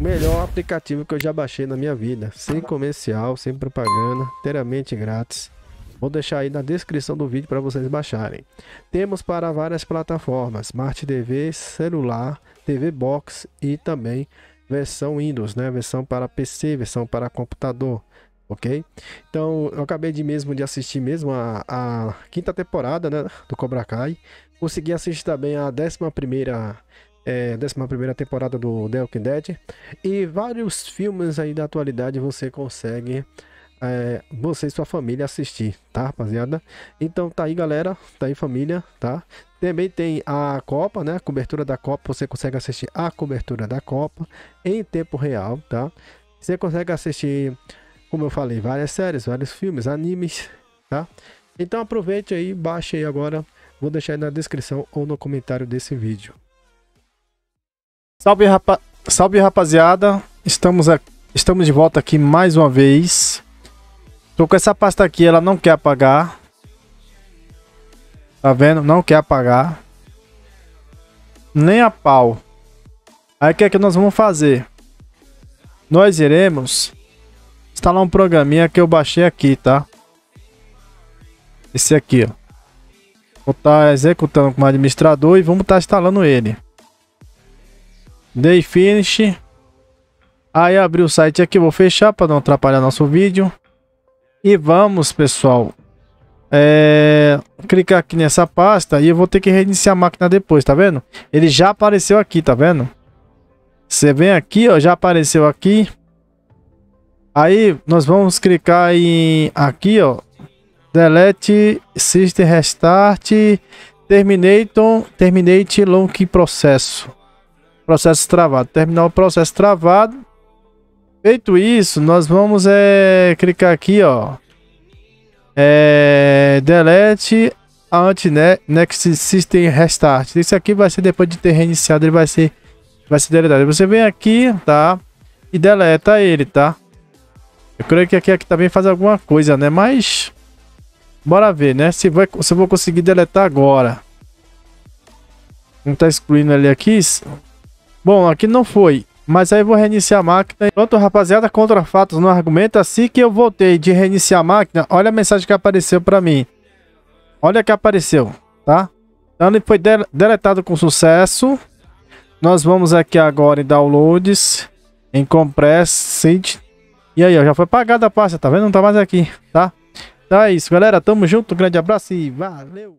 melhor aplicativo que eu já baixei na minha vida. Sem comercial, sem propaganda, inteiramente grátis. Vou deixar aí na descrição do vídeo para vocês baixarem. Temos para várias plataformas, Smart TV, celular, TV Box e também versão Windows, né? Versão para PC, versão para computador, ok? Então eu acabei de mesmo de assistir mesmo a, a quinta temporada, né, do Cobra Kai. Consegui assistir também a décima primeira é, 11 temporada do The Walking Dead. E vários filmes aí da atualidade você consegue, é, você e sua família assistir, tá, rapaziada? Então tá aí, galera, tá aí, família, tá? Também tem a Copa, né? A cobertura da Copa, você consegue assistir a cobertura da Copa em tempo real, tá? Você consegue assistir, como eu falei, várias séries, vários filmes, animes, tá? Então aproveite aí, baixe aí agora. Vou deixar aí na descrição ou no comentário desse vídeo. Salve, rapa... Salve rapaziada, estamos, a... estamos de volta aqui mais uma vez. Tô com essa pasta aqui, ela não quer apagar. Tá vendo? Não quer apagar. Nem a pau. Aí o que é que nós vamos fazer? Nós iremos instalar um programinha que eu baixei aqui, tá? Esse aqui, ó. Vou estar tá executando como administrador e vamos estar tá instalando ele. Day Finish. Aí abri o site aqui, vou fechar para não atrapalhar nosso vídeo. E vamos, pessoal. É, clicar aqui nessa pasta e eu vou ter que reiniciar a máquina depois, tá vendo? Ele já apareceu aqui, tá vendo? Você vem aqui, ó, já apareceu aqui. Aí nós vamos clicar em aqui, ó. Delete System Restart Terminator Terminate Long Processo. Processo travado. Terminar o processo travado. Feito isso, nós vamos é, clicar aqui, ó. É, delete anti-next system restart. Isso aqui vai ser depois de ter reiniciado, ele vai ser, vai ser deletado. Você vem aqui, tá? E deleta ele, tá? Eu creio que aqui, aqui também faz alguma coisa, né? Mas bora ver, né? Se, vai, se eu vou conseguir deletar agora. Não tá excluindo ali aqui. Bom, aqui não foi. Mas aí eu vou reiniciar a máquina. Pronto, rapaziada, contra fatos no argumento. Assim que eu voltei de reiniciar a máquina, olha a mensagem que apareceu para mim. Olha que apareceu, tá? Então ele foi deletado com sucesso. Nós vamos aqui agora em downloads, em compressed. E aí, ó, já foi pagada a pasta, tá vendo? Não tá mais aqui, tá? Então é isso, galera. Tamo junto, grande abraço e valeu!